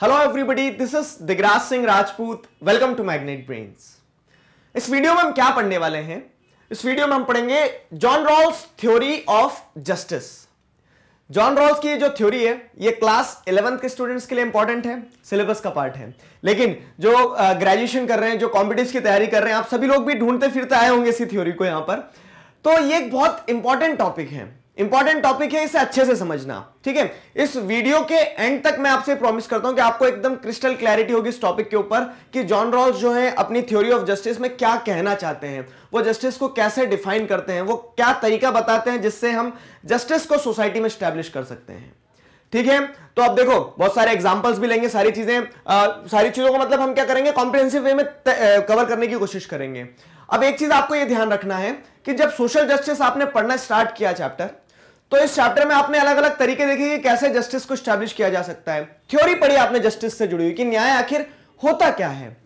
Hello everybody this is Digraj Singh Rajput welcome to Magnet Brains इस video में हम क्या पढ़ने वाले हैं? इस वीडियो में हम पढ़ेंगे John Rawls theory of justice John Rawls की जो थ्योरी है, ये क्लास इलेवंथ के स्टूडेंट्स के लिए इंपॉर्टेंट है सिलेबस का पार्ट है. लेकिन जो ग्रेजुएशन कर रहे हैं, जो कॉम्पिटिव की तैयारी कर रहे हैं, आप सभी लोग भी ढूंढते फिरते आए होंगे इसी थ्योरी को यहाँ पर. तो ये एक बहुत इंपॉर्टेंट टॉपिक है. इंपॉर्टेंट टॉपिक है, इसे अच्छे से समझना, ठीक है? इस वीडियो के एंड तक मैं आपसे प्रॉमिस करता हूँ कि आपको एकदम क्रिस्टल क्लैरिटी होगी इस टॉपिक के ऊपर कि जॉन रॉल्स जो है अपनी थ्योरी ऑफ़ जस्टिस में क्या कहना चाहते हैं, वो जस्टिस को कैसे डिफाइन करते हैं, वो क्या तरीका बताते हैं जिससे हम जस्टिस को सोसाइटी में स्टैब्लिश कर सकते हैं, ठीक है? तो अब देखो, बहुत सारे एग्जाम्पल्स भी लेंगे, सारी चीज़ें सारी चीज़ों को मतलब हम क्या करेंगे? कॉम्प्रिहेंसिव वे में कवर करने की कोशिश करेंगे। अब एक चीज़ आपको यह ध्यान रखना है कि जब सोशल जस्टिस आपने पढ़ना स्टार्ट किया चैप्टर तो इस चैप्टर में आपने अलग अलग तरीके देखे कि कैसे जस्टिस को स्टैब्लिश किया जा सकता है। थ्योरी पढ़ी आपने जस्टिस से जुड़ी हुई कि न्याय आखिर होता क्या है।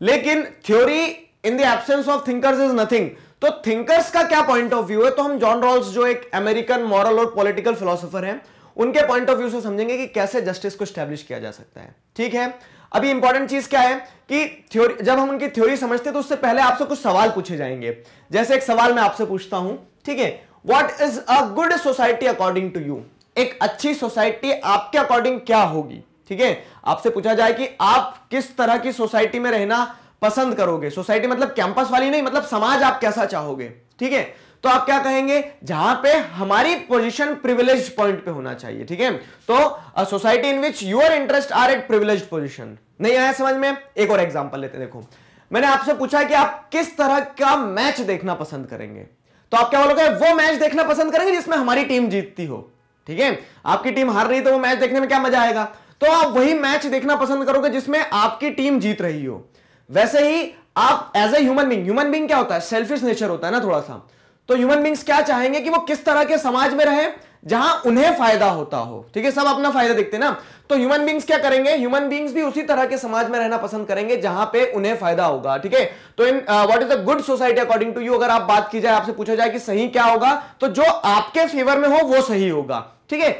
लेकिन theory in the absence of thinkers is nothing तो थिंकर्स का क्या पॉइंट ऑफ़ व्यू है? तो हम जॉन रॉल्स जो एक अमेरिकन मॉरल और पॉलिटिकल फिलोसोफर हैं, उनके पॉइंट ऑफ़ व्यू से समझेंगे कि कैसे जस्टिस को स्टैब्लिश किया जा सकता है। ठीक है? अभी इंपॉर्टेंट चीज़ क्या है कि थ्योरी जब हम उनकी थ्योरी समझते हैं तो उससे पहले आपसे कुछ सवाल पूछे जाएँगे। जैसे एक सवाल मैं आपसे पूछता हूँ। ठीक है? What is a good society according to you एक अच्छी सोसाइटी आपके अकॉर्डिंग क्या होगी? ठीक है? आपसे पूछा जाए कि आप किस तरह की सोसाइटी में रहना पसंद करोगे? सोसाइटी मतलब कैंपस वाली नहीं मतलब समाज आप कैसा चाहोगे? ठीक है? तो आप क्या कहेंगे? जहाँ पे हमारी पोजीशन प्रिविलेज पॉइंट पे होना चाहिए, ठीक है? तो society in which your interest are at privilege position नहीं आया समझ में? एक और एग्जांपल लेते देखो। मैंने आपसे पूछा कि आप किस तरह का मैच देखना पसंद करेंगे? तो आप क्या बोलोगे, वो मैच देखना पसंद करेंगे जिसमें हमारी टीम जीतती हो। ठीक है? आपकी टीम हार रही तो वो मैच देखने में क्या मज़ा आएगा? तो आप वही मैच देखना पसंद करोगे जिसमें आपकी टीम जीत रही हो। वैसे ही आप as a human being human being क्या होता है? सेल्फिश नेचर होता है ना थोड़ा सा। तो ह्यूमन बींग्स क्या चाहेंगे कि वो किस तरह के समाज में रहे, जहाँ उन्हें फ़ायदा होता हो? ठीक है, सब अपना फ़ायदा देखते ना? तो ह्यूमन बींग्स क्या करेंगे? ह्यूमन बींग्स भी उसी तरह के समाज में रहना पसंद करेंगे, जहाँ पे उन्हें फ़ायदा होगा, ठीक है? तो in what is a good society according to you अगर आप बात की जाए, आपसे पूछा जाए कि सही क्या होगा तो जो आपके फेवर में हो, वो सही होगा, ठीक है?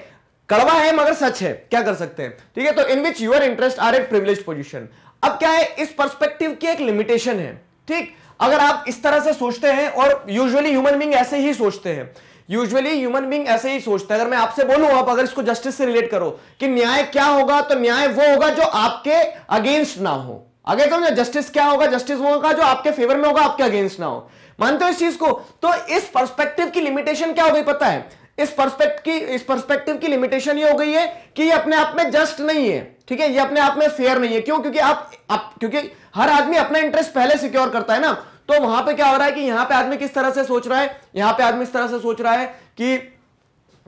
कड़वा है, मगर सच है, क्या कर सकते हैं? ठीक है तो in which your interest are at privilege position अब क्या है, इस परस्पेक्टिव की एक लिमिटेशन है, ठीक? अगर आप इस तरह से सोचते हैं, और यूजुअली ह्यूमन बींग ऐसे ही सोचते हैं। यूजुअली ह्यूमन बींग ऐसे ही सोचते हैं। अगर मैं आपसे बोलूँ, आप अगर इसको जस्टिस से रिलेट करो कि न्याय क्या होगा तो न्याय वो होगा जो आपके अगेंस्ट ना हो। आगे समझे जस्टिस क्या होगा? जस्टिस वो होगा जो आपके फेवर में होगा, आपके अगेंस्ट ना हो। मानते हो इस चीज़ को? तो इस पर्सपेक्टिव की लिमिटेशन क्या हो गई पता है? इस परस्पेक्ट की इस परस्पेक्टिव की लिमिटेशन ये हो गई है कि ये अपने आप में जस्ट नहीं है ठीक है? ये अपने आप में फेयर नहीं है। क्यों? क्योंकि आप, आप क्योंकि हर आदमी अपना इंटरेस्ट पहले सिक्योर करता है ना? तो वहाँ पे क्या हो रहा है कि यहाँ पे आदमी किस तरह से सोच रहा है? यहाँ पे आदमी इस तरह से सोच रहा है कि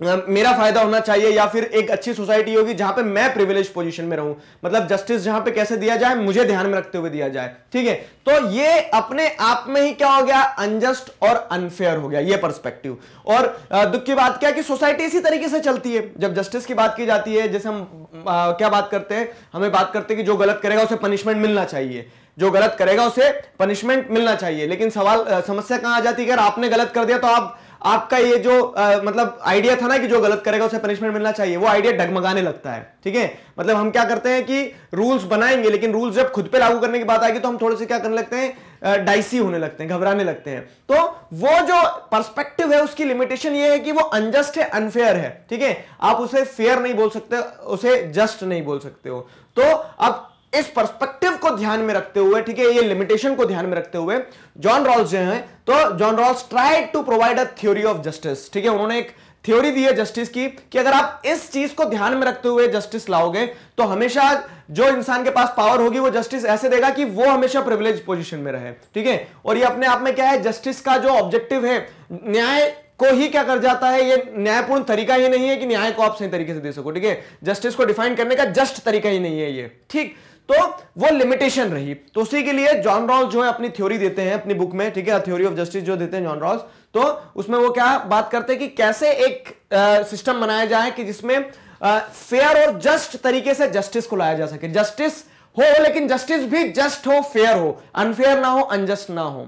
मेरा फ़ायदा होना चाहिए या फिर एक अच्छी सोसाइटी होगी जहाँ पे मैं प्रिविलेज पोजीशन में रहूँ। मतलब जस्टिस जहाँ पे कैसे दिया जाए मुझे ध्यान में रखते हुए दिया जाए। ठीक है? तो ये अपने आप में ही क्या हो गया? अनजस्ट और अनफेयर हो गया ये पर्सपेक्टिव और दुख की बात क्या कि सोसाइटी इसी तरीके से चलती है। जब जस्टिस की बात की जाती है जैसे हम आ, क्या बात करते हैं? हमें बात करते हैं कि जो गलत करेगा उसे पनिशमेंट मिलना चाहिए। जो गलत करेगा उसे पनिशमेंट मिलना चाहिए। लेकिन सवाल समस्या कहाँ आ जाती है? अगर आपने गलत कर दिया तो आप आपका ये जो आ, मतलब आइडिया था ना कि जो गलत करेगा उसे पनिशमेंट मिलना चाहिए वो आइडिया डगमगाने लगता है ठीक है? मतलब हम क्या करते हैं कि रूल्स बनाएँगे लेकिन रूल्स जब खुद पे लागू करने की बात आएगी तो हम थोड़े से क्या करने लगते हैं डाइसी होने लगते हैं घबराने लगते हैं। तो वो जो पर्सपेक्टिव है उसकी लिमिटेशन ये है कि वो अनजस्ट है अनफेयर है ठीक है? आप उसे फेयर नहीं बोल सकते उसे जस्ट नहीं बोल सकते हो। तो अब इस पर्सपेक्टिव को ध्यान में रखते हुए, ठीक है, ये लिमिटेशन को ध्यान में रखते हुए जॉन रॉल्स जो है तो John Rawls try to provide a theory of justice ठीक है, उन्होंने एक थ्योरी दी है जस्टिस की, कि अगर आप इस चीज़ को ध्यान में रखते हुए जस्टिस लाओगे तो हमेशा जो इंसान के पास पावर होगी, वो जस्टिस ऐसे देगा कि वो हमेशा प्रिविलेज पोजीशन में रहे, ठीक है? और ये अपने आप में क्या है जस्टिस का जो ऑब्जेक्टिव है, न्याय को ही क्या कर जाता है, ये न्यायपूर्ण तरीका ही नहीं है कि न्याय को आप सही तरीके से दे सको, ठीक है? जस्टिस को डिफाइन करने का जस्ट तरीका ही नहीं है ये, ठीक? तो वो लिमिटेशन रही। तो उसी के लिए जॉन रॉल्स जो है अपनी थ्योरी देते हैं, अपनी बुक में, ठीक है थ्योरी ऑफ़ जस्टिस जो देते हैं जॉन रॉल्स तो उसमें वो क्या बात करते हैं कि कैसे एक सिस्टम बनाया जाए कि जिसमें फेयर और जस्ट तरीके से जस्टिस को लाया जा सके। जस्टिस हो, लेकिन जस्टिस भी जस्ट हो फेयर हो। अनफेयर ना हो अनजस्ट ना हो।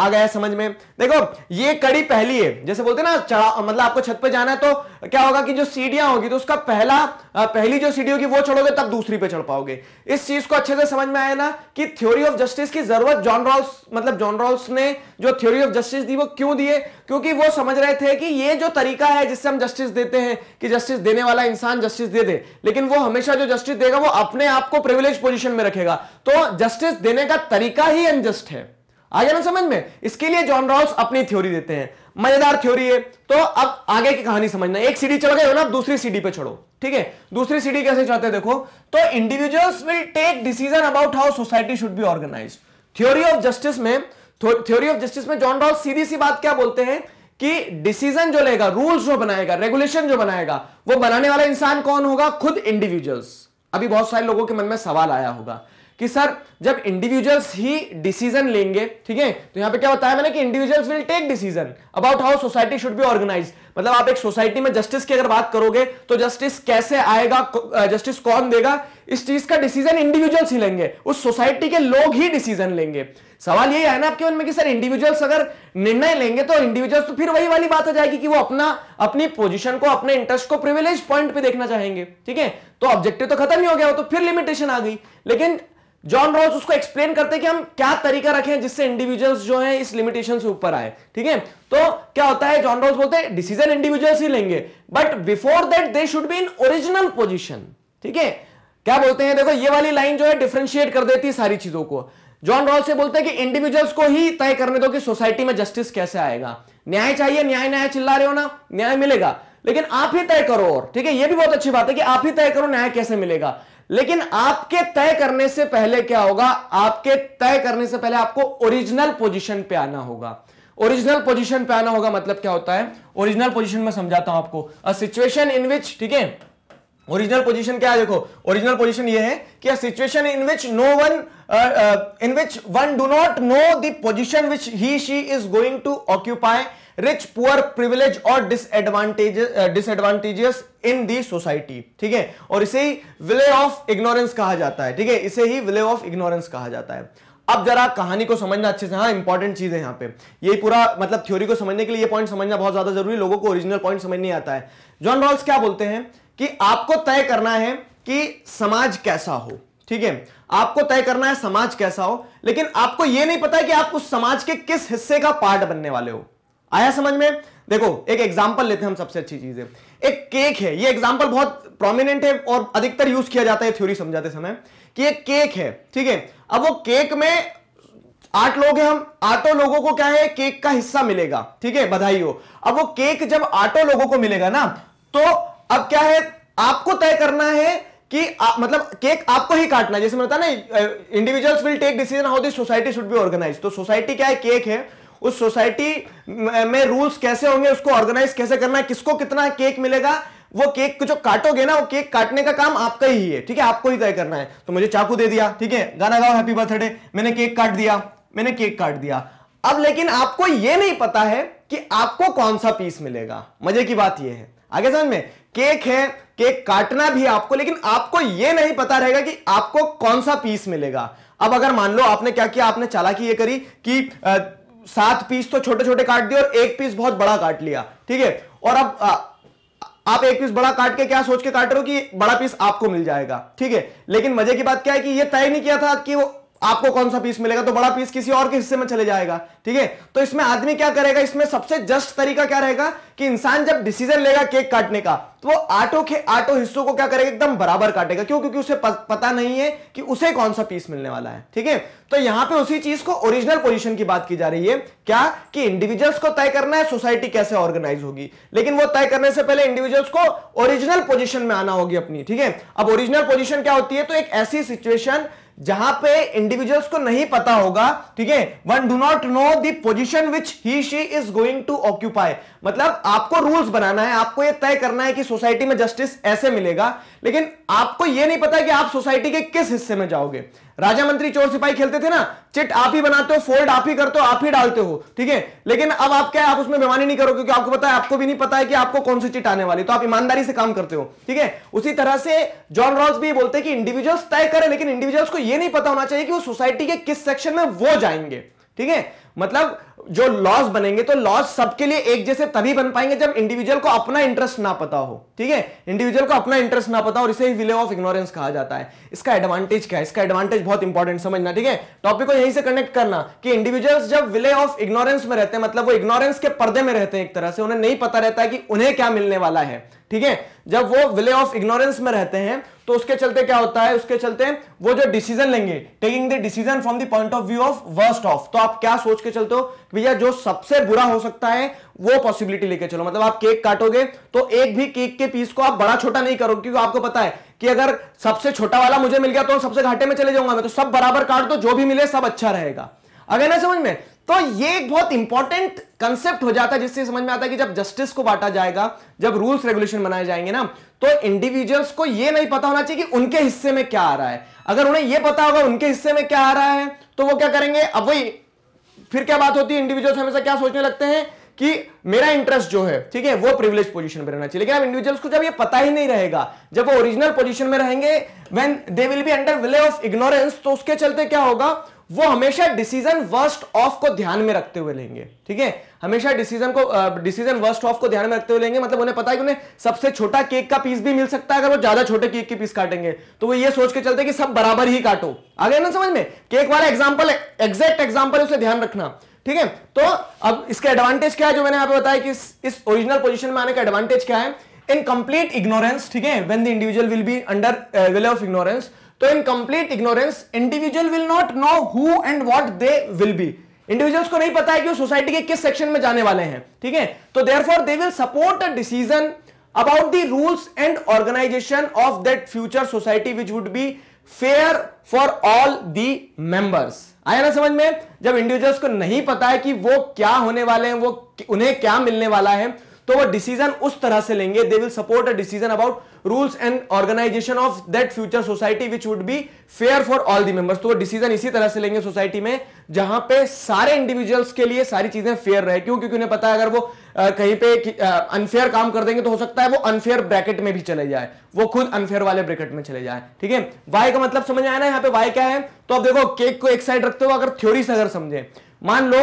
आ गया समझ में। देखो, ये कड़ी पहली है। जैसे बोलते ना, चढ़ा मतलब आपको छत पे जाना है तो क्या होगा कि जो सीढ़ियाँ होगी तो उसका पहला पहली जो सीढ़ी होगी, वो चढ़ोगे, तब दूसरी पे चढ़ पाओगे। इस चीज़ को अच्छे से समझ में आया ना कि थ्योरी ऑफ़ जस्टिस की ज़रूरत जॉन रॉल्स मतलब जॉन रॉल्स ने जो थ्योरी ऑफ़ जस्टिस दी, वो क्यों दिए क्योंकि वो समझ रहे थे कि ये जो तरीका है जिससे हम जस्टिस देते हैं, कि जस्टिस देने वाला इंसान जस्टिस दे दे, लेकिन वो हमेशा जो जस्टिस देगा, वो अपने आप को प्रिविलेज पोजिशन में रखेगा। तो जस्टिस देने का तरीका ही अनजस्ट है। आगे ना समझ में? इसके लिए जॉन रॉल्स अपनी थ्योरी देते हैं। मज़ेदार थ्योरी है। तो अब आगे की कहानी समझना। एक सीढ़ी चढ़ गए हो ना दूसरी सीढ़ी पे चढ़ो ठीक है? दूसरी सीढ़ी कैसे चढ़ते हैं देखो। तो individuals will take decision about how society should be organise theory of justice में थ्योरी ऑफ़ जस्टिस में जॉन रॉल्स सीधी सी बात क्या बोलते हैं कि डिसीज़न जो लेगा रूल्स जो बनाएगा रेगुलेशन जो बनाएगा, वो बनाने वाला इंसान कौन होगा? खुद इंडिविजुअल्स अभी बहुत सारे लोगों के मन में सवाल आया होगा। कि सर, जब इंडिविजुअल्स ही डिसीज़न लेंगे, ठीक है? तो यहाँ पे क्या बताया मैंने कि individuals will take decision about how society should be organise मतलब आप एक सोसाइटी में जस्टिस की अगर बात करोगे तो जस्टिस कैसे आएगा जस्टिस कौन देगा? इस चीज़ का डिसीज़न इंडिविजुअल्स ही लेंगे। उस सोसाइटी के लोग ही डिसीज़न लेंगे। सवाल यही है ना आपके मन में कि सर इंडिविजुअल्स अगर निर्णय लेंगे तो इंडिविजुअल्स तो फिर वही वाली बात हो जाएगी कि वो अपना, अपनी पोजीशन को, अपने इंटरेस्ट को प्रिविलेज पॉइंट पे देखना चाहेंगे, ठीक है? तो ऑब्जेक्टिव तो खत्म ही हो गया, वो तो फिर लिमिटेशन आ गई। लेकिन जॉन रॉल्स उसको एक्सप्लेन करते हैं कि हम क्या तरीका रखें जिससे इंडिविजुअल्स जो हैं इस लिमिटेशन से ऊपर आए, ठीक है? तो क्या होता है जॉन रॉल्स बोलते हैं डिसीज़न इंडिविजुअल्स ही लेंगे। But before that they should be in original position ठीक है? क्या बोलते हैं? देखो, ये वाली लाइन जो है डिफ्रेंशिएट कर देती है सारी चीज़ों को। जॉन रॉल से बोलते हैं कि इंडिविजुअल्स को ही तय करने दो कि सोसाइटी में जस्टिस कैसे आएगा। न्याय चाहिए, न्याय न्याय चिल्ला रहे हो ना, न्याय मिलेगा। लेकिन आप ही तय करो और, ठीक है? ये भी बहुत अच्छी बात है कि आप ही तय करो न्याय कैसे मिलेगा। लेकिन आपके तय करने से पहले क्या होगा? आपके तय करने से पहले आपको ओरिजिनल पोजीशन पे आना होगा। ओरिजिनल पोजीशन पे आना होगा मतलब क्या होता है? ओरिजिनल पोजीशन में समझाता हूँ आपको। अ सिचुएशन इन विच ठीक है? ओरिजिनल पोजीशन क्या है? देखो ओरिजिनल पोजीशन ये है कि situation in which no one in which one do not know the position which he she is going to occupy rich poor privilege और disadvantage disadvantages in the society ठीक है? और इसे ही विले ऑफ़ इग्नोरेंस कहा जाता है। ठीक है? इसे ही विले ऑफ़ इग्नोरेंस कहा जाता है। अब जरा कहानी को समझना अच्छे से। हाँ इंपॉर्टेंट चीज़ है यहाँ पे। ये पूरा मतलब थ्योरी को समझने के लिए ये पॉइंट समझना बहुत ज़्यादा ज़रूरी लोगों को ओरिजिनल पॉइंट समझ नहीं आता है। जॉन रॉल्स क्या बोलते हैं? कि आपको तय करना है कि समाज कैसा हो। ठीक है? आपको तय करना है समाज कैसा हो, लेकिन आपको यह नहीं पता कि आप उस समाज के किस हिस्से का पार्ट बनने वाले हो। आया समझ में? देखो, एक एग्ज़ाम्पल लेते हैं हम सबसे अच्छी चीज़। है एक केक है, ये एग्ज़ाम्पल बहुत प्रोमिनेंट है और अधिकतर यूज़ किया जाता है थ्योरी समझाते समय कि एक केक है, ठीक है? अब वो केक में आठ लोग हैं हम, आठों लोगों को क्या है केक का हिस्सा मिलेगा, ठीक है? बधाई हो। अब वो केक जब आठों लोगों को मिलेगा ना तो अब क्या है, आपको तय करना है कि आ, मतलब केक आपको ही काटना है। जैसे मैं बताया ना individuals will take decision how the society should be organise तो सोसाइटी क्या है? केक है। उस सोसाइटी में रूल्स कैसे होंगे उसको ऑर्गेनाइज कैसे करना है किसको कितना केक मिलेगा वो केक को जो काटोगे ना वो केक काटने का काम आपका ही है। ठीक है? आपको ही तय करना है। तो मुझे चाकू दे दिया। ठीक है? गाना गाओ हैप्पी बर्थडे मैंने केक काट दिया। मैंने केक काट दिया। अब लेकिन आपको यह नहीं पता है कि आपको कौन सा पीस मिलेगा। मज़े की बात यह है। आगे समझ में? केक है केक काटना भी आपको लेकिन आपको यह नहीं पता रहेगा कि आपको कौन सा पीस मिलेगा। अब अगर मान लो आपने क्या किया आपने चालाकी ये करी कि सात पीस तो छोटे छोटे काट दिए और एक पीस बहुत बड़ा काट लिया ठीक है? और अब आ, आप एक पीस बड़ा काट के क्या सोच के काट रहे हो कि बड़ा पीस आपको मिल जाएगा ठीक है? लेकिन मज़े की बात क्या है कि ये तय नहीं किया था कि वो आपको कौन सा पीस मिलेगा? तो बड़ा पीस किसी और के हिस्से में चले जाएगा, ठीक है? तो इसमें आदमी क्या करेगा? इसमें सबसे जस्ट तरीका क्या रहेगा कि इंसान जब डिसीज़न लेगा केक काटने का तो वो आटो के आटो हिस्सों को क्या करेगा? एकदम बराबर काटेगा। क्यों? क्योंकि उसे पता नहीं है कि उसे कौन सा पीस मिलने वाला है, ठीक है? तो यहाँ पे उसी चीज़ को ओरिजिनल पोजीशन की बात की जा रही है। क्या? कि इंडिविजुअल्स को तय करना है सोसाइटी कैसे ऑर्गेनाइज होगी। लेकिन वो तय करने से पहले इंडिविजुअल्स को ओरिजिनल पोजिशन में आना होगी अपनी, ठीक है? अब ओरिजिनल पोजिशन क्या होती है? तो एक ऐसी सिचुएशन जहाँ पे इंडिविजुअल्स को नहीं पता होगा, ठीक है? One do not know the position which he she is going to occupy मतलब आपको रूल्स बनाना है, आपको यह तय करना है कि सोसाइटी में जस्टिस ऐसे मिलेगा, लेकिन आपको यह नहीं पता कि आप सोसाइटी के किस हिस्से में जाओगे। राजा मंत्री चोर सिपाही खेलते थे ना? चिट आप ही बनाते हो, फोल्ड आप ही करते हो, आप ही डालते हो, ठीक है? लेकिन अब आप क्या आप उसमें बेमानी नहीं करो क्योंकि आपको पता है, आपको भी नहीं पता है कि आपको कौन सी चिट आने वाली तो आप ईमानदारी से काम करते हो, ठीक है? उसी तरह से जॉन रॉल्स भी बोलते हैं कि इंडिविजुअल्स तय करें, लेकिन इंडिविजुअल्स को यह नहीं पता होना चाहिए कि वो सोसाइटी के किस सेक्शन में वो जाएँगे। ठीक है? मतलब जो लॉस बनेंगे तो लॉस सबके लिए एक जैसे तभी बन पाएँगे जब इंडिविजुअल को अपना इंटरेस्ट ना पता हो। ठीक है? इंडिविजुअल को अपना इंटरेस्ट ना पता हो, और इसे ही विले ऑफ़ इग्नोरेंस कहा जाता है। इसका एडवांटेज क्या है? इसका एडवांटेज बहुत इंपॉर्टेंट समझना, ठीक है? टॉपिक को यहीं से कनेक्ट करना कि इंडिविजुअल्स जब विले ऑफ़ इग्नोरेंस में रहते हैं मतलब वो इग्नोरेंस के पर्दे में रहते हैं एक तरह से, उन्हें नहीं पता रहता है कि उन्हें क्या मिलने वाला है। ठीक है? जब वो विले ऑफ़ इग्नोरेंस में रहते हैं तो उसके चलते क्या होता है? उसके चलते वो जो डिसीज़न लेंगे taking the decision from the point of view of worst of तो आप क्या सोच के चलते हो भैया जो सबसे बुरा हो सकता है, वो पॉसिबिलिटी लेके चलो। मतलब आप केक काटोगे तो एक भी केक के पीस को आप बड़ा छोटा नहीं करोगे, क्योंकि आपको पता है कि अगर सबसे छोटा वाला मुझे मिल गया तो सबसे घाटे में चले जाऊँगा मैं तो सब बराबर काट दो, जो भी मिले सब अच्छा रहेगा। अगर ना समझ में तो ये एक बहुत इंपॉर्टेंट कंसेप्ट हो जाता है, जिससे समझ में आता है कि जब जस्टिस को बांटा जाएगा, जब रूल्स रेगुलेशन बनाए जाएँगे ना तो इंडिविजुअल्स को यह नहीं पता होना चाहिए कि उनके हिस्से में क्या आ रहा है। अगर उन्हें यह पता होगा उनके हिस्से में क्या आ रहा है तो वो क्या करेंगे? अब वही, फिर क्या बात होती है? इंडिविजुअल्स हमेशा क्या सोचने लगते हैं कि मेरा इंटरेस्ट जो है, ठीक है, वो प्रिविलेज पोजीशन में रहना चाहिए। लेकिन अब इंडिविजुअल्स को जब ये पता ही नहीं रहेगा, जब वो ओरिजिनल पोजीशन में रहेंगे when they will be under veil of ignorance तो उसके चलते क्या होगा? वो हमेशा डिसीज़न वर्स्ट ऑफ़ को ध्यान में रखते हुए लेंगे, ठीक है? हमेशा डिसीज़न को डिसीज़न वर्स्ट ऑफ़ को ध्यान में रखते हुए लेंगे मतलब उन्हें पता है कि उन्हें सबसे छोटा केक का पीस भी मिल सकता है अगर वो ज़्यादा छोटे केक के पीस काटेंगे। तो वो ये सोच के चलते कि सब बराबर ही काटो। आगे ना समझ में? केक वाला एग्ज़ाम्पल एग्जैक्ट एग्ज़ाम्पल उसे ध्यान रखना, ठीक है? तो अब इसका एडवांटेज क्या है जो मैंने यहाँ पे बताया कि इस ओरिजिनल पोजीशन में आने का एडवांटेज क्या है? इन कंप्लीट इग्नोरेंस ठीक है? When the individual will be under veil of ignorance तो in complete ignorance individual will not know who and what they will be individuals को नहीं पता है कि वो सोसाइटी के किस सेक्शन में जाने वाले हैं, ठीक है? तो therefore they will support a decision about the rules and organisation of that future society which would be fair for all the members आया ना समझ में? जब इंडिविजुअल्स को नहीं पता है कि वो क्या होने वाले हैं, वो उन्हें क्या मिलने वाला है तो वो डिसीज़न उस तरह से लेंगे। They will support a decision about rules and organisation of that future society which would be fair for all the members तो वो डिसीज़न इसी तरह से लेंगे सोसाइटी में जहाँ पे सारे इंडिविजुअल्स के लिए सारी चीज़ें फेयर रहे। क्यों? क्योंकि उन्हें पता है अगर वो आ, कहीं पे अनफेयर काम कर देंगे तो हो सकता है वो अनफेयर ब्रैकेट में भी चले जाए। वो खुद अनफेयर वाले ब्रैकेट में चले जाए। ठीक है? वाई का मतलब समझ आया ना यहाँ पे? वाई क्या है? तो अब देखो केक को एक साइड रखते हो अगर थ्योरी से अगर समझे। मान लो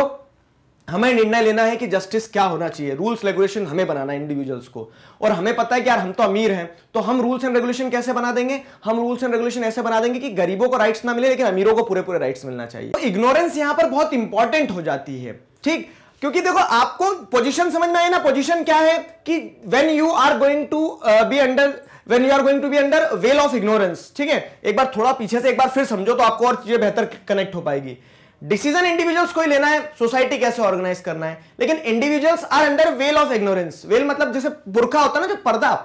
हमें निर्णय लेना है कि जस्टिस क्या होना चाहिए। रूल्स रेगुलेशन हमें बनाना है इंडिविजुअल्स को। और हमें पता है कि यार हम तो अमीर हैं तो हम रूल्स एंड रेगुलेशन कैसे बना देंगे? हम रूल्स एंड रेगुलेशन ऐसे बना देंगे कि गरीबों को राइट्स ना मिले, लेकिन अमीरों को पूरे पूरे राइट्स मिलना चाहिए। तो इग्नोरेंस यहाँ पर बहुत इंपॉर्टेंट हो जाती है, ठीक? क्योंकि देखो, आपको पोजीशन समझ में आए ना? पोजीशन क्या है? कि when you are going to be under when you are going to be under veil of ignorance ठीक है? एक बार थोड़ा पीछे से एक बार फिर समझो तो आपको और चीज़ें बेहतर कनेक्ट हो पाएगी। डिसीज़न इंडिविजुअल्स को ही लेना है, सोसाइटी कैसे ऑर्गेनाइज करना है। लेकिन individuals are under veil of ignorance. Veil मतलब जैसे बुरखा होता है ना, जो पर्दा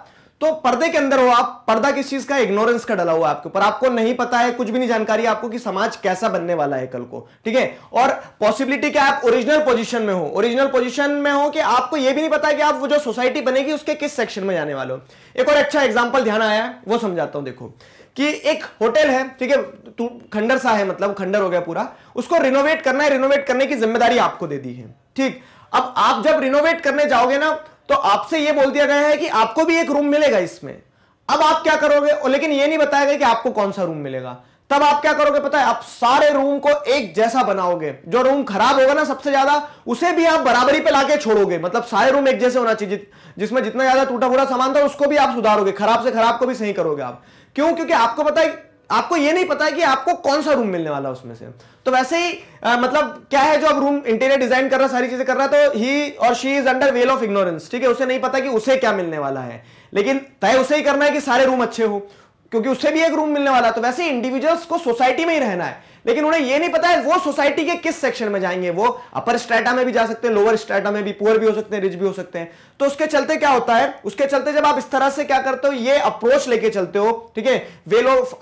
तो पर्दे के अंदर हो आप, पर्दा किस चीज़ का? इग्नोरेंस का डला हुआ आपके ऊपर। आपको नहीं पता है, कुछ भी नहीं जानकारी आपको कि समाज कैसा बनने वाला है कल को, ठीक है? और पॉसिबिलिटी क्या आप ओरिजिनल पोजीशन में हो। ओरिजिनल पोजीशन में हो कि आपको यह भी नहीं पता है कि आप वो जो सोसाइटी बनेगी, उसके किस सेक्शन में जाने वाले हो। एक और अच्छा एग्ज़ाम्पल ध्यान आया वो समझाता हूँ, देखो। कि एक होटल है, ठीक है, तू खंडर सा है मतलब खंडर हो गया पूरा, उसको रिनोवेट करना है रिनोवेट करने की ज़िम्मेदारी आपको दे दी है, ठीक। अब आप जब रिनोवेट करने जाओगे ना तो आपसे यह बोल दिया गया है कि आपको भी एक रूम मिलेगा इसमें। अब आप क्या करोगे? लेकिन यह नहीं बताया गया कि आपको कौन सा रूम मिलेगा। तब आप क्या करोगे पता है? आप सारे रूम को एक जैसा बनाओगे। जो रूम खराब होगा ना सबसे ज़्यादा, उसे भी आप बराबरी पे लाके छोड़ोगे। मतलब सारे रूम एक जैसे होना चाहिए जिसमें जितना ज़्यादा टूटा फूटा सामान था, उसको भी आप सुधारोगे। खराब से खराब को भी सही करोगे आप। क्यों? क्योंकि आपको पता है आपको यह नहीं पता है कि आपको कौन सा रूम मिलने वाला उसमें से। तो वैसे ही आ, मतलब क्या है जो अब रूम इंटीरियर डिज़ाइन कर रहा सारी चीज़ें कर रहा तो ही और she is under veil of ignorance ठीक है? उसे नहीं पता कि उसे क्या मिलने वाला है। लेकिन तय उसे ही करना है कि सारे रूम अच्छे हो क्योंकि उसे भी एक रूम मिलने वाला है। तो वैसे इंडिविजुअल्स को सोसाइटी में ही रहना है। लेकिन उन्हें यह नहीं पता है वो सोसाइटी के किस सेक्शन में जाएँगे, वो अपर स्ट्रेटा में भी जा सकते हैं, लोअर स्ट्रेटा में भी, पुअर भी हो सकते हैं रिच भी हो सकते हैं। तो उसके चलते क्या होता है? उसके चलते जब आप इस तरह से क्या करते हो, ये अप्रोच लेके चलते हो, ठीक है? वेल ऑफ़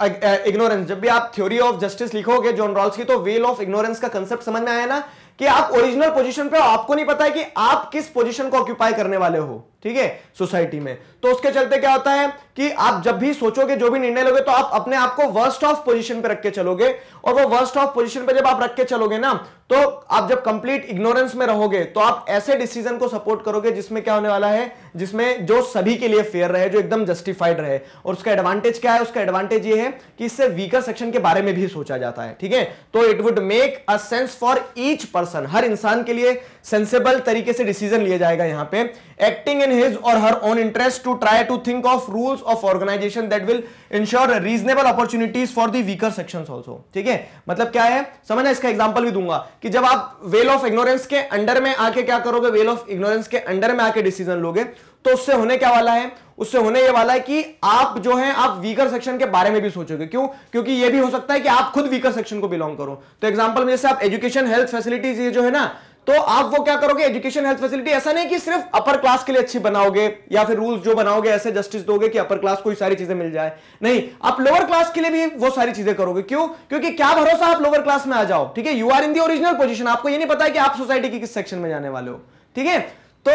इग्नोरेंस जब भी आप थ्योरी ऑफ़ जस्टिस लिखोगे जॉन रॉल्स की तो वेल ऑफ़ इग्नोरेंस का कंसेप्ट समझ में आया ना? कि आप ओरिजिनल पोजीशन पे हो, आपको नहीं पता है कि आप किस पोजीशन को ऑक्यूपाई करने वाले हो, ठीक है सोसाइटी में। तो उसके चलते क्या होता है कि आप जब भी सोचोगे, जो भी निर्णय लोगे तो आप अपने आप को वर्स्ट ऑफ़ पोजीशन पे रख के चलोगे। और वो वर्स्ट ऑफ़ पोजीशन पे जब आप रख के चलोगे ना तो आप जब कंप्लीट इग्नोरेंस में रहोगे तो आप ऐसे डिसीज़न को सपोर्ट करोगे जिसमें क्या होने वाला है, जिसमें जो सभी के लिए फेयर रहे, जो एकदम जस्टिफाइड रहे। और उसका एडवांटेज क्या है? उसका एडवांटेज ये है कि इससे वीकर सेक्शन के बारे में भी सोचा जाता है, ठीक है? तो it would make a sense for each person हर इंसान के लिए सेंसेबल तरीके से डिसीज़न लिया जाएगा यहाँ पे। Acting in his or her own interest to try to think of rules of organisation that will ensure reasonable opportunities for the weaker section also ठीक है? मतलब क्या है? समझना इसका एग्ज़ाम्पल भी दूँगा कि जब आप वेल ऑफ़ इग्नोरेंस के अंडर में आके क्या करोगे? वेल ऑफ़ इग्नोरेंस के अंडर में आके डिसीज़न लोगे तो उससे होने क्या वाला है? उससे होने ये वाला है कि आप जो है, आप वीकर सेक्शन के बारे में भी सोचोगे। क्यों? क्योंकि ये भी हो सकता है कि आप खुद वीकर सेक्शन को बिलोंग करो। तो एग्जांपल में जैसे आप एजुकेशन हेल्थ फैसिलिटीज़ ये जो है ना तो आप वो क्या करोगे? एजुकेशन हेल्थ फैसिलिटी ऐसा नहीं कि सिर्फ़ अपर क्लास के लिए अच्छी बनाओगे या फिर रूल्स जो बनाओगे, ऐसे जस्टिस दोगे कि अपर क्लास को सारी चीज़ें मिल जाए। नहीं, आप लोअर क्लास के लिए भी वो सारी चीज़ें करोगे। क्यों? क्योंकि क्या भरोसा आप लोअर क्लास में आ जाओ? ठीक है you are in the original position आपको ये नहीं पता है कि आप सोसाइटी के किस सेक्शन में जाने वाले हो। ठीक है? तो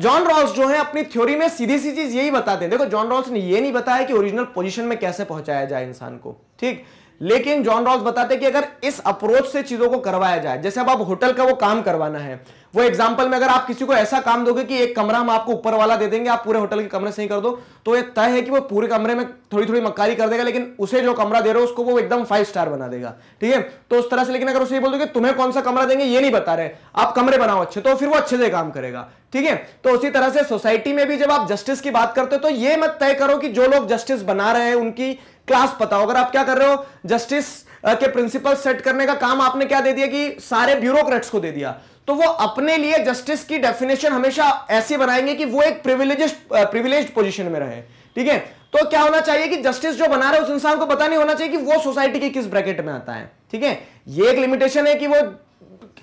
जॉन रॉल्स जो है, अपनी थ्योरी में सीधी सी चीज़ यही बताते हैं। देखो जॉन रॉल्स ने ये नहीं बताया कि ओरिजिनल पोजीशन में कैसे पहुँचाया जाए इंसान को। ठीक? लेकिन जॉन रॉल्स बताते कि अगर इस अप्रोच से चीज़ों को करवाया जाए, जैसे अब आप होटल का वो काम करवाना है वो एग्ज़ाम्पल में अगर आप किसी को ऐसा काम दोगे कि एक कमरा हम आपको ऊपर वाला दे देंगे, आप पूरे होटल के कमरे सही कर दो तो ये तय है कि वो पूरे कमरे में थोड़ी थोड़ी मक्कारी कर देगा, लेकिन उसे जो कमरा दे रहे हो, उसको वो एकदम फाइव स्टार बना देगा। ठीक है? तो उस तरह से, लेकिन अगर उसे बोल दोगे तुम्हें कौन सा कमरा देंगे, ये नहीं बता रहे। आप कमरे बनाओ अच्छे तो फिर वो अच्छे से काम करेगा। ठीक है? तो उसी तरह से सोसाइटी में भी जब आप जस्टिस की बात करते हो तो ये मत तय करो कि जो लोग जस्टिस बना रहे हैं, उनकी क्लास पता हो। अगर आप क्या कर रहे हो जस्टिस के प्रिंसिपल सेट करने का काम आपने क्या दे दिया कि सारे ब्यूरोक्रेट्स को दे दिया। तो वो अपने लिए जस्टिस की डेफिनेशन हमेशा ऐसी बनाएँगे कि वो एक प्रिविलेज प्रिविलेज पोजिशन में रहे। ठीक है? तो क्या होना चाहिए कि जस्टिस जो बना रहे उस इंसान को पता नहीं होना चाहिए कि वो सोसाइटी के किस ब्रैकेट में आता है। ठीक है? ये एक लिमिटेशन है कि वो,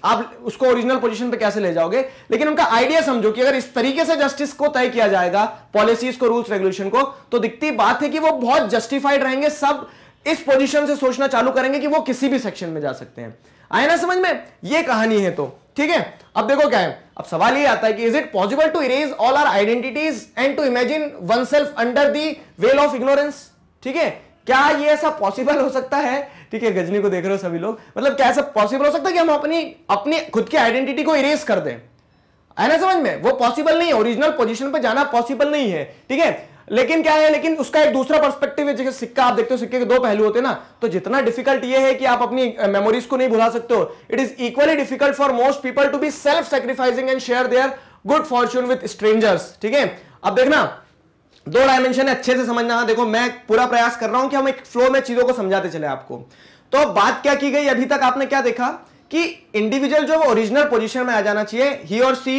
आप उसको ओरिजिनल पोजीशन पे कैसे ले जाओगे? लेकिन उनका आइडिया समझो कि अगर इस तरीके से जस्टिस को तय किया जाएगा पॉलिसीज़ को रूल्स रेगुलेशन को तो दिखती बात है कि वो बहुत जस्टिफाइड रहेंगे, सब इस पोजीशन से सोचना चालू करेंगे कि वो किसी भी सेक्शन में जा सकते हैं। आए ना समझ में? ये कहानी है तो। ठीक है? अब देखो क्या है। अब सवाल ये आता है कि is it possible to erase all our identities and to imagine oneself under the veil of ignorance ठीक है? क्या ये ऐसा पॉसिबल हो सकता है? ठीक है, गजनी को देख रहे हो सभी लोग। मतलब क्या ऐसा पॉसिबल हो सकता है कि हम अपनी अपनी खुद की आइडेंटिटी को इरेज कर दें? है ना समझ में? वो पॉसिबल नहीं है। ओरिजिनल पोजीशन पे जाना पॉसिबल नहीं है। ठीक है? लेकिन क्या है, लेकिन उसका एक दूसरा पर्सपेक्टिव है, जैसे सिक्का आप देखते हो, सिक्के के दो पहलू होते हैं ना तो जितना डिफ़िकल्ट ये है कि आप अपनी मेमोरीज को नहीं भुला सकते हो it is equally difficult for most people to be self sacrificing and share their good fortune with strangers ठीक है? अब देखना, दो डायमेंशन है, अच्छे से समझना, है, देखो, मैं पूरा प्रयास कर रहा हूँ कि हम एक फ्लो में चीज़ों को समझाते चले आपको। तो बात क्या की गई? अभी तक आपने क्या देखा? कि इंडिविजुअल जो ओरिजिनल पोजीशन में आ जाना चाहिए ही और she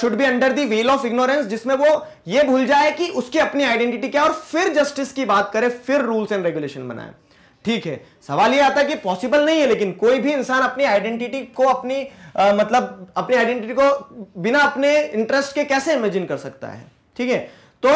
should be under the wheel of ignorance जिसमें वो ये भूल जाए कि उसकी अपनी आइडेंटिटी क्या और फिर जस्टिस की बात करे फिर रूल्स एंड रेगुलेशन बनाए। ठीक है सवाल ये आता है कि पॉसिबल नहीं है लेकिन कोई भी इंसान अपनी आइडेंटिटी को अपनी आ, uh, मतलब अपनी आइडेंटिटी को बिना अपने इंटरेस्ट के कैसे इमेजिन कर सकता है? ठीक है तो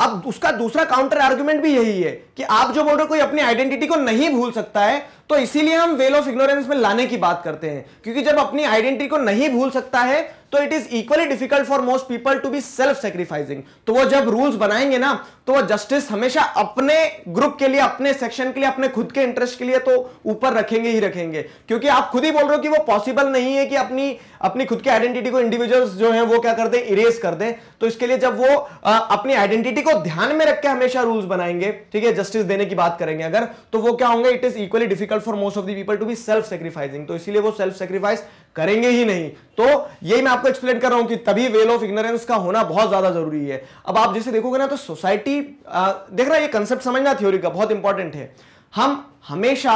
अब उसका दूसरा काउंटर आर्ग्यूमेंट भी यही है कि आप जो बोल रहे हो कोई अपनी आइडेंटिटी को नहीं भूल सकता है तो इसीलिए हम वेल ऑफ़ इग्नोरेंस में लाने की बात करते हैं। क्योंकि जब अपनी आइडेंटिटी को नहीं भूल सकता है तो it is equally difficult for most people to be self sacrificing तो वो जब रूल्स बनाएँगे ना तो वो जस्टिस हमेशा अपने ग्रुप के लिए अपने सेक्शन के लिए अपने खुद के इंटरेस्ट के लिए तो ऊपर रखेंगे ही रखेंगे। क्योंकि आप खुद ही बोल रहे हो कि वो पॉसिबल नहीं है कि अपनी अपनी खुद की आइडेंटिटी को इंडिविजुअल्स जो है वो क्या कर दे इरेज कर दे। तो इसके लिए जब वो आ, अपनी आइडेंटिटी को ध्यान में रख के हमेशा रूल्स बनाएँगे ठीक है जस्टिस देने की बात करेंगे अगर तो वो क्या होंगे it is equally difficult for most of the people to be self sacrificing तो इसीलिए वो सेल्फ सेक्रीफाइस करेंगे ही नहीं। तो यही मैं आपको एक्सप्लेन कर रहा हूँ कि तभी वेल ऑफ़ इग्नोरेंस का होना बहुत ज़्यादा ज़रूरी है। अब आप जैसे देखोगे ना तो सोसाइटी देख रहा है, ये कंसेप्ट समझना थ्योरी का बहुत इंपॉर्टेंट है। हम हमेशा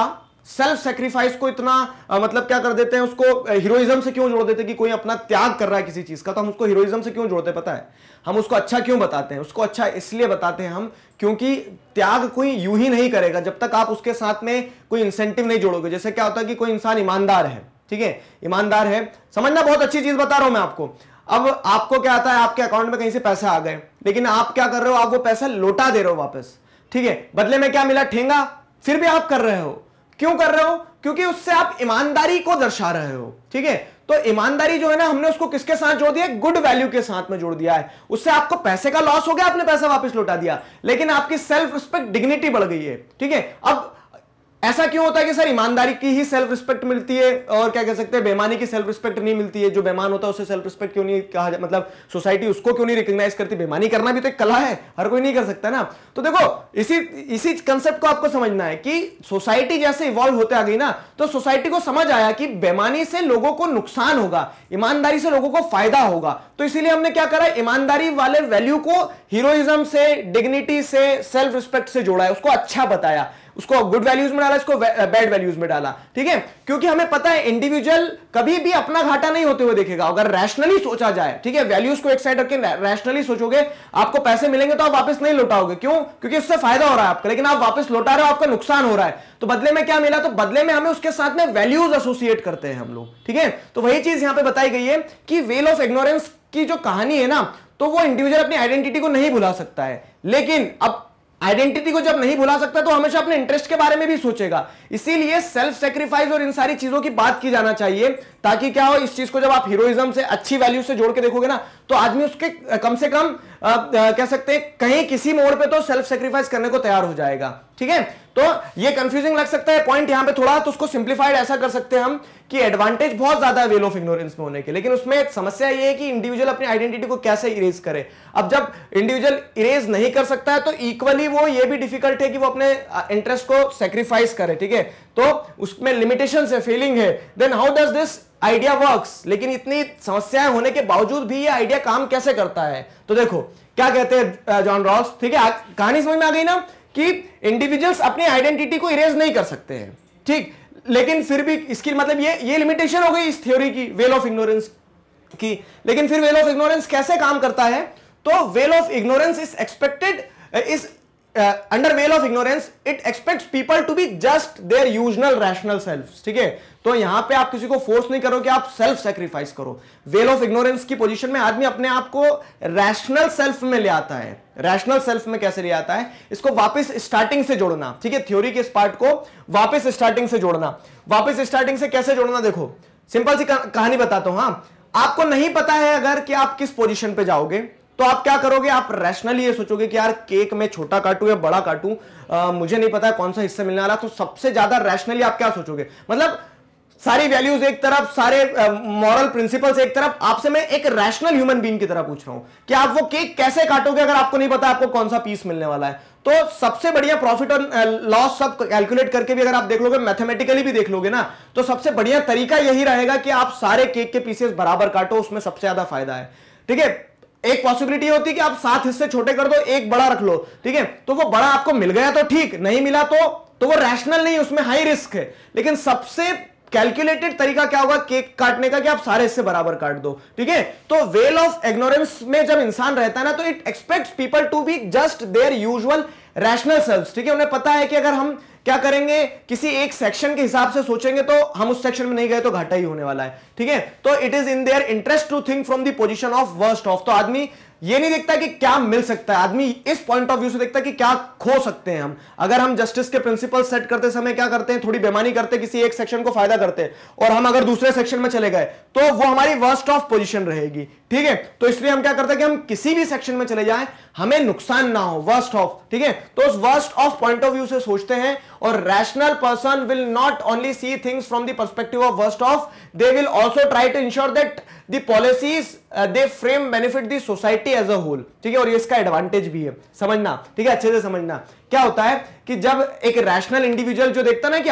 सेल्फ सेक्रीफाइस को इतना आ, मतलब क्या कर देते हैं उसको हीरोइज्म से क्यों जोड़ देते हैं कि कोई अपना त्याग कर रहा है किसी चीज़ का? तो हम उसको हीरोइज्म से क्यों जोड़ते पता है? हम उसको अच्छा क्यों बताते हैं? उसको अच्छा इसलिए बताते हैं हम क्योंकि त्याग कोई यूँ ही नहीं करेगा जब तक आप उसके साथ में कोई इंसेंटिव नहीं जोड़ोगे। जैसे क्या होता है कि कोई इंसान ईमानदार है ठीक है? ईमानदार है। समझना बहुत अच्छी चीज़ बता रहा हूँ मैं आपको। अब आपको क्या आता है आपके अकाउंट में कहीं से पैसे आ गए लेकिन आप क्या कर रहे हो आप वो पैसा लौटा दे रहे हो वापस ठीक है? बदले में क्या मिला? ठेंगा। फिर भी आप कर रहे हो। क्यों कर रहे हो? क्योंकि उससे आप ईमानदारी को दर्शा रहे हो, ठीक है? तो ईमानदारी जो है ना, हमने उसको किसके साथ जोड़ दिया? गुड वैल्यू के साथ में जोड़ दिया है। उससे आपको पैसे का लॉस हो गया, आपने पैसा वापस लौटा दिया। लेकिन आपकी सेल्फ रिस्पेक्ट डिग्निटी बढ़ गई है, ठीक है? अब ऐसा क्यों होता है कि सर, ईमानदारी की ही सेल्फ रिस्पेक्ट मिलती है और क्या कह सकते हैं बेमानी की सेल्फ रिस्पेक्ट नहीं मिलती है? जो बेमान होता है, उसे सेल्फ रिस्पेक्ट क्यों नहीं कहा मतलब सोसाइटी उसको क्यों नहीं रिकॉग्नाइज करती? बेमानी करना भी तो एक कला है, हर कोई नहीं कर सकता ना। तो देखो, इसी इसी कंसेप्ट को आपको समझना है कि सोसाइटी जैसे इवॉल्व होते आ गई ना तो सोसाइटी को समझ आया कि बेमानी से लोगों को नुकसान होगा, ईमानदारी से लोगों को फ़ायदा होगा। तो इसीलिए हमने क्या करा ईमानदारी वाले वैल्यू को हीरोइज्म से डिग्निटी से सेल्फ रिस्पेक्ट से जोड़ा है, उसको अच्छा बताया। उसको गुड वैल्यूज़ में डाला, इसको बैड वैल्यूज़ में डाला, ठीक है? क्योंकि हमें पता है इंडिविजुअल कभी भी अपना घाटा नहीं होते हुए देखेगा। अगर रैशनली सोचा जाए, ठीक है? वैल्यूज़ को एक साइड रख रैशनली सोचोगे, आपको पैसे मिलेंगे तो आप वापस नहीं लौटाओगे। क्यों? क्योंकि उससे फ़ायदा हो रहा है आपका, लेकिन आप वापस लौटा रहे हो, आपका नुकसान हो रहा है। तो बदले में क्या मिला? तो बदले में हमें उसके साथ में वैल्यूज़ एसोसिएट करते हैं हम लोग, ठीक है? तो वही चीज़ यहाँ पर बताई गई है कि वेल ऑफ़ इग्नोरेंस की जो कहानी है ना तो वो इंडिविजुअल अपनी आइडेंटिटी को नहीं भुला सकता है। लेकिन अब आइडेंटिटी को जब नहीं भुला सकता तो हमेशा अपने इंटरेस्ट के बारे में भी सोचेगा। इसीलिए सेल्फ सेक्रीफाइस और इन सारी चीज़ों की बात की जाना चाहिए ताकि क्या हो इस चीज़ को जब आप हीरोइज्म से अच्छी वैल्यू से जोड़ के देखोगे ना तो आदमी उसके कम से कम आ, आ, कह सकते हैं कहीं किसी मोड़ पे तो सेल्फ सेक्रीफाइस करने को तैयार हो जाएगा। ठीक है? तो ये कंफ्यूजिंग लग सकता है पॉइंट यहाँ पे थोड़ा तो उसको सिंप्लीफाइड ऐसा कर सकते हैं हम कि एडवांटेज बहुत ज़्यादा है वेल ऑफ़ इग्नोरेंस में होने के। लेकिन उसमें समस्या ये है कि इंडिविजुअल अपनी आइडेंटिटी को कैसे इरेज करे। अब जब इंडिविजुअल इरेज नहीं कर सकता है तो इक्वली वो ये भी डिफ़िकल्ट है कि वो अपने इंटरेस्ट को सेक्रीफाइस करे, ठीक है? तो उसमें लिमिटेशन है फीलिंग है। Then how does this idea works लेकिन इतनी समस्याएँ होने के बावजूद भी ये आइडिया काम कैसे करता है? तो देखो, क्या कहते हैं जॉन रॉस ठीक है कहानी समझ में आ गई ना? कि इंडिविजुअल्स अपनी आइडेंटिटी को इरेज नहीं कर सकते हैं। ठीक? लेकिन फिर भी इसकी मतलब ये ये लिमिटेशन हो गई इस थ्योरी की वेल ऑफ़ इग्नोरेंस की। लेकिन फिर वेल ऑफ़ इग्नोरेंस कैसे काम करता है? तो veil of ignorance is expected is under veil of ignorance it expect people to be just their usual rational self ठीक है? तो यहाँ पे आप किसी को फोर्स नहीं करो कि आप सेल्फ सेक्रीफाइस करो। वेल ऑफ़ इग्नोरेंस की पोजीशन में आदमी अपने आप को रैशनल सेल्फ में ले आता है। रैशनल सेल्फ में कैसे ले आता है? इसको वापस स्टार्टिंग से जोड़ना, ठीक है? थ्योरी के इस पार्ट को वापस स्टार्टिंग से जोड़ना। वापस स्टार्टिंग से कैसे जोड़ना देखो? सिंपल सी कहानी बताता हूँ, हाँ। आपको नहीं पता है अगर कि आप किस पोजीशन पे जाओगे। तो आप क्या करोगे? आप रैशनली ये सोचोगे कि यार केक में छोटा काटू या बड़ा काटू? आ, मुझे नहीं पता कौन सा हिस्सा मिलने वाला। तो सबसे ज़्यादा रैशनली आप क्या सोचोगे? मतलब सारी वैल्यूज़ एक तरफ़ सारे मॉरल प्रिंसिपल्स एक तरफ़। आपसे मैं एक रैशनल ह्यूमन बीइंग की तरह पूछ रहा हूँ कि आप वो केक कैसे काटोगे अगर आपको नहीं पता आपको कौन सा पीस मिलने वाला है? तो सबसे बढ़िया प्रॉफिट और लॉस सब कैलकुलेट करके भी अगर आप देख लोगे मैथमेटिकली भी देख लोगे ना तो सबसे बढ़िया तरीका यही रहेगा कि आप सारे केक के पीसेस बराबर काटो उसमें सबसे ज़्यादा फ़ायदा है। ठीक है? एक पॉसिबिलिटी होती कि आप सात हिस्से छोटे कर दो, एक बड़ा रख लो, ठीक है? तो वो बड़ा आपको मिल गया तो ठीक, नहीं मिला तो तो वो रैशनल नहीं, उसमें हाई रिस्क है। लेकिन सबसे कैलकुलेटेड तरीका क्या होगा? केक काटने का कि आप सारे हिस्से बराबर काट दो, ठीक है? तो वेल ऑफ़ इग्नोरेंस में जब इंसान रहता है ना तो it expect people to be just their usual rational self ठीक है? उन्हें पता है कि अगर हम क्या करेंगे? किसी एक सेक्शन के हिसाब से सोचेंगे तो हम उस सेक्शन में नहीं गए तो घाटा ही होने वाला है, ठीक है? तो it is in their interest to think from the position of worst off तो आदमी ये नहीं देखता कि क्या मिल सकता है, आदमी इस पॉइंट ऑफ़ व्यू से देखता है कि क्या खो सकते हैं हम। अगर हम जस्टिस के प्रिंसिपल सेट करते समय क्या करते हैं? थोड़ी बेमानी करते हैं किसी एक सेक्शन को फ़ायदा करते हैं, और हम अगर दूसरे सेक्शन में चले गए तो वो हमारी वर्स्ट ऑफ़ पोजीशन रहेगी। ठीक है? तो इसलिए हम क्या करते हैं कि हम किसी भी सेक्शन में चले जाएँ, हमें नुकसान ना हो वर्स्ट ऑफ़ ठीक है? तो उस worst off point of view से सोचते हैं और rational person will not only see things from the perspective of worst off they will also try to ensure that the policies they frame benefit the society as a whole ठीक है? और इसका advantage भी है। समझना? ठीक है? अच्छे से समझना। क्या होता है कि जब एक रैशनल इंडिविजुअल जो देखता ना कि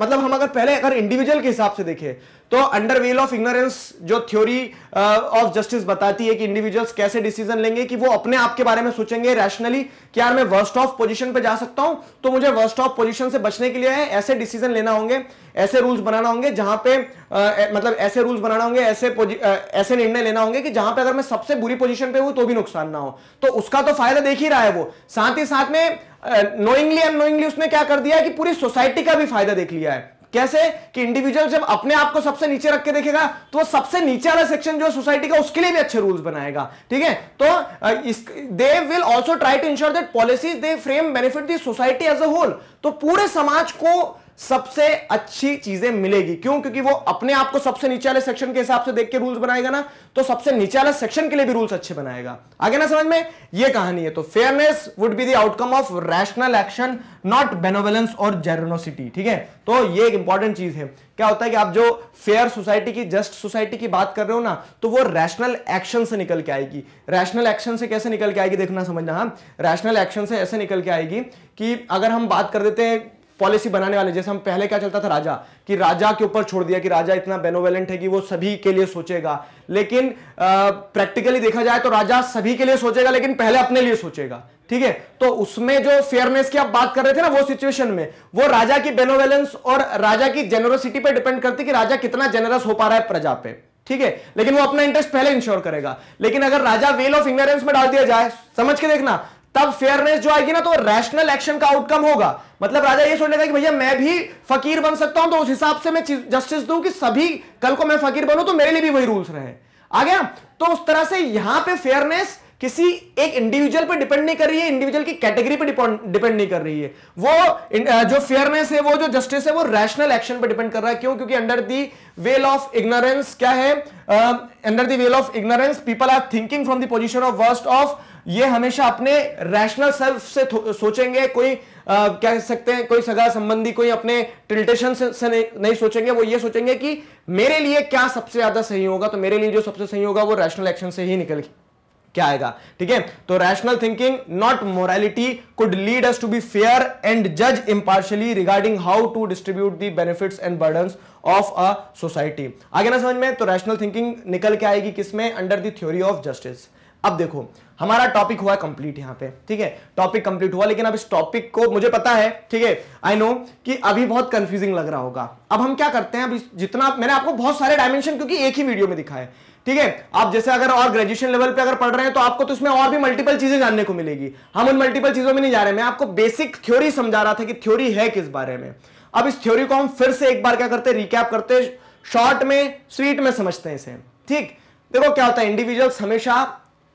मतलब हम अगर पहले अगर इंडिविजुअल के हिसाब से देखें तो अंडर वेल ऑफ़ इग्नोरेंस जो थ्योरी ऑफ़ जस्टिस बताती है कि इंडिविजुअल्स कैसे डिसीज़न लेंगे कि वो अपने आप के बारे में सोचेंगे रैशनली कि यार मैं वर्स्ट ऑफ़ पोजीशन पे जा सकता हूँ तो मुझे वर्स्ट ऑफ़ पोजीशन से बचने के लिए ऐसे डिसीज़न लेना होंगे ऐसे रूल्स बनाना होंगे जहाँ पे आ, मतलब ऐसे रूल्स बनाना होंगे ऐसे ऐसे निर्णय लेना होंगे कि जहाँ पे अगर मैं सबसे बुरी पोजीशन पे हूँ तो भी नुकसान ना हो। तो उसका तो फ़ायदा देख ही रहा है वो। साथ ही साथ में नोइंगली अनोइंगली उसने क्या कर दिया कि पूरी सोसाइटी का भी फ़ायदा देख लिया है। कैसे? कि इंडिविजुअल जब अपने आप को सबसे नीचे रख के देखेगा तो वो सबसे नीचे वाला सेक्शन जो सोसाइटी का, उसके लिए भी अच्छे रूल्स बनाएगा। ठीक है? तो they will also try to ensure that policies they frame benefit the society as a whole तो पूरे समाज को सबसे अच्छी चीज़ें मिलेगी। क्यों? क्योंकि वो अपने आप को सबसे नीचे वाले सेक्शन के हिसाब से देख के रूल्स बनाएगा ना तो सबसे नीचे वाले सेक्शन के लिए भी रूल्स अच्छे बनाएगा। आगे ना समझ में? ये कहानी है। तो fairness would be the outcome of rational action not benevolence or generosity ठीक है? तो ये एक इंपॉर्टेंट चीज़ है। क्या होता है कि आप जो फेयर सोसाइटी की जस्ट सोसाइटी की बात कर रहे हो ना तो वो रैशनल एक्शन से निकल के आएगी। रैशनल एक्शन से कैसे निकल के आएगी? देखना, समझना हाँ। रैशनल एक्शन से ऐसे निकल के आएगी कि अगर हम बात कर देते हैं पॉलिसी बनाने वाले, जैसे हम पहले क्या चलता था राजा, कि राजा के ऊपर छोड़ दिया, कि राजा इतना बेनोवेलेंट है कि वो सभी के लिए सोचेगा। लेकिन प्रैक्टिकली देखा जाए तो राजा सभी के लिए सोचेगा, लेकिन पहले अपने लिए सोचेगा। ठीक है? तो उसमें जो फेयरनेस की आप बात कर रहे थे ना, वो सिचुएशन में, वो राजा की बेनोवेलेंस और राजा की जेनरोसिटी पर डिपेंड करती कि राजा कितना जेनरस हो पा रहा है प्रजा पे। ठीक है? लेकिन वो अपना इंटरेस्ट पहले इंश्योर करेगा। लेकिन अगर राजा वेल ऑफ़ इग्नोरेंस में डाल दिया जाए, समझ के देखना तब फेयरनेस जो आएगी ना तो रैशनल एक्शन का आउटकम होगा। मतलब राजा ये सोचेगा कि भैया मैं भी फकीर बन सकता हूँ तो उस हिसाब से मैं जस्टिस दूँ कि सभी कल को मैं फकीर बनूं तो मेरे लिए भी वही रूल्स रहे। आ गया? तो उस तरह से यहाँ पे फेयरनेस किसी एक इंडिविजुअल पे डिपेंड नहीं कर रही है इंडिविजुअल की कैटेगरी पे डिपेंड नहीं कर रही है। वो जो फेयरनेस है, वो जो जस्टिस है, वो रैशनल एक्शन पे डिपेंड कर रहा है। क्यों? क्योंकि under the veil of ignorance क्या है? Under the veil of ignorance people are thinking from the position of worst off ये हमेशा अपने रैशनल सेल्फ से सोचेंगे कोई आ, क्या कह सकते हैं कोई सगा संबंधी कोई अपने टिल्टेशन से, से नहीं, नहीं सोचेंगे वो ये सोचेंगे कि मेरे लिए क्या सबसे ज़्यादा सही होगा तो मेरे लिए जो सबसे सही होगा वो रैशनल एक्शन से ही निकल क्या आएगा ठीक है? तो rational thinking not morality could lead us to be fair and जज impartially regarding how to distribute the benefits and burden of a society आगे ना समझ में तो रैशनल थिंकिंग निकल के आएगी किसमें under the theory of justice अब देखो हमारा टॉपिक हुआ कंप्लीट यहाँ पे, ठीक है? टॉपिक कंप्लीट हुआ, लेकिन अब इस टॉपिक को मुझे पता है, ठीक है? आई नो कि अभी बहुत कंफ्यूजिंग लग रहा होगा। अब हम क्या करते हैं? अब जितना मैंने आपको बहुत सारे डायमेंशन क्योंकि एक ही वीडियो में दिखाए ठीक है? आप जैसे अगर और ग्रेजुएशन लेवल पे अगर पढ़ रहे हैं तो आपको तो इसमें और भी मल्टीपल चीज़ें जानने को मिलेगी। हम उन मल्टीपल चीज़ों में नहीं जा रहे। मैं आपको बेसिक थ्योरी समझा रहा था कि थ्योरी है किस बारे में। अब इस थ्योरी को हम फिर से एक बार क्या करते हैं? रिकैप करते शॉर्ट में स्वीट में समझते हैं इसे। ठीक? देखो क्या होता है इंडिविजुअल्स हमेशा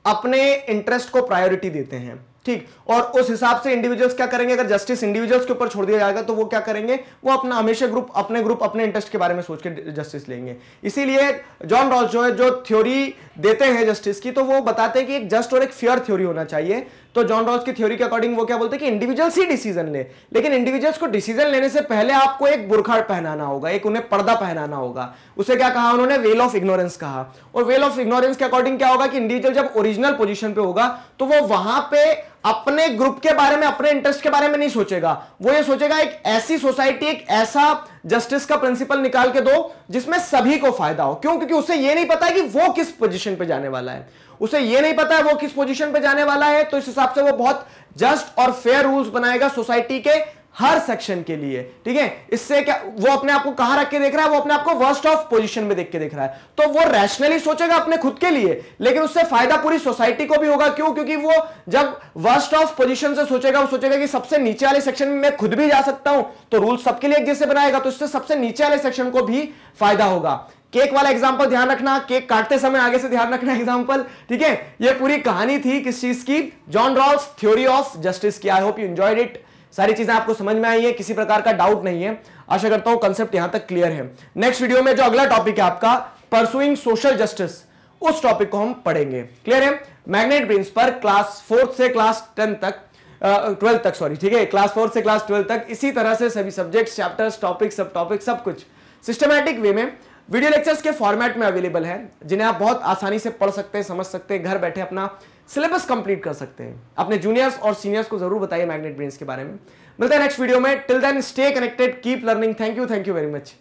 अपने इंटरेस्ट को प्रायोरिटी देते हैं, ठीक? और उस हिसाब से इंडिविजुअल्स क्या करेंगे? अगर जस्टिस इंडिविजुअल्स के ऊपर छोड़ दिया जाएगा तो वो क्या करेंगे? वो अपना हमेशा ग्रुप अपने ग्रुप अपने इंटरेस्ट के बारे में सोच के जस्टिस लेंगे। इसीलिए जॉन रॉस जो है, जो थ्योरी देते हैं जस्टिस की तो वो बताते हैं कि एक जस्ट और एक फेयर थ्योरी होना चाहिए तो जॉन रॉल्स की थ्योरी के अकॉर्डिंग वो क्या बोलते हैं कि इंडिविजुअल्स ही डिसीज़न ले। लेकिन इंडिविजुअल्स को डिसीज़न लेने से पहले आपको एक बुरखा पहनाना होगा, एक उन्हें पर्दा पहनाना होगा। उसे क्या कहा उन्होंने? वेल ऑफ़ इग्नोरेंस कहा। और वेल ऑफ़ इग्नोरेंस के अकॉर्डिंग क्या होगा कि इंडिविजुअल जब ओरिजिनल पोजिशन पे होगा तो वो वहाँ पे अपने ग्रुप के बारे में, अपने इंटरेस्ट के बारे में नहीं सोचेगा। वो ये सोचेगा, एक ऐसी सोसाइटी एक ऐसा जस्टिस का प्रिंसिपल निकाल के दो, जिसमें सभी को फ़ायदा हो। क्यों? क्योंकि उसे ये नहीं पता कि वो किस पोजीशन पे जाने वाला है। उसे ये नहीं पता है वो किस पोजीशन पे जाने वाला है तो इस हिसाब से वो बहुत जस्ट और फेयर रूल्स बनाएगा सोसाइटी के हर सेक्शन के लिए। ठीक है? इससे क्या, वो अपने आप को कहाँ रख के देख रहा है? वो अपने आप को वर्स्ट ऑफ़ पोजीशन में देख के देख रहा है। तो वो रैशनली सोचेगा अपने खुद के लिए, लेकिन उससे फ़ायदा पूरी सोसाइटी को भी होगा। क्यों? क्योंकि वो जब वर्स्ट ऑफ़ पोजीशन से सोचेगा, वो सोचेगा कि सबसे नीचे वाले सेक्शन में मैं खुद भी जा सकता हूँ तो रूल सबके लिए एक जैसे बनाएगा तो इससे सबसे नीचे वाले सेक्शन को भी फ़ायदा होगा। केक वाला एग्जांपल ध्यान रखना, केक काटते समय आगे से ध्यान रखना एग्जांपल ठीक है? ये पूरी कहानी थी किस चीज़ की? John Rawls theory of justice की। I hope you enjoyed it सारी चीज़ें आपको समझ में आई है, किसी प्रकार का डाउट नहीं है। आशा करता हूँ कंसेप्ट यहाँ तक क्लियर है। नेक्स्ट वीडियो में जो अगला टॉपिक है आपका परसुइंग सोशल जस्टिस उस टॉपिक को हम पढ़ेंगे। क्लियर है? मैग्नेट ब्रेन्स पर क्लास फोर्थ से क्लास टेंथ तक ट्वेल्थ तक सॉरी ठीक है? क्लास फोर्थ से क्लास ट्वेल्थ तक, इसी तरह से सभी सब्जेक्ट चैप्टर्स टॉपिक सब टॉपिक सब कुछ। सिस्टमैटिक वे में वीडियो लेक्चर्स के फॉर्मेट में अवेलेबल है, जिन्हें आप बहुत आसानी से पढ़ सकते हैं, समझ सकते हैं, घर बैठे अपना सिलेबस कंप्लीट कर सकते हैं। अपने जूनियर्स और सीनियर्स को ज़रूर बताइए मैग्नेट ब्रेन्स के बारे में। मिलते हैं नेक्स्ट वीडियो में। Till then stay connected keep learning thank you thank you very much